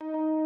you.